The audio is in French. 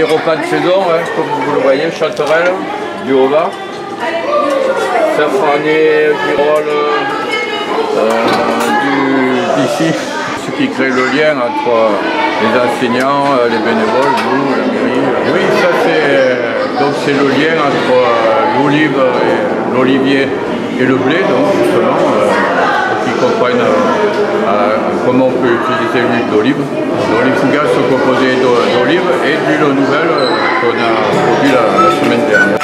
Les repas de saison, comme vous le voyez, chanterelle, du repas, safrané, girole, euh, du d'ici, ce qui crée le lien entre les enseignants, euh, les bénévoles, nous, la mairie. Oui, ça c'est donc c'est le lien entre euh, l'olive, l'olivier et le blé, donc justement, euh, qu'ils comprennent comment on peut utiliser l'huile d'olive. Fougasses sont composées d'o- d'olive et d'huile nouvelle euh, qu'on a produit la, la semaine dernière.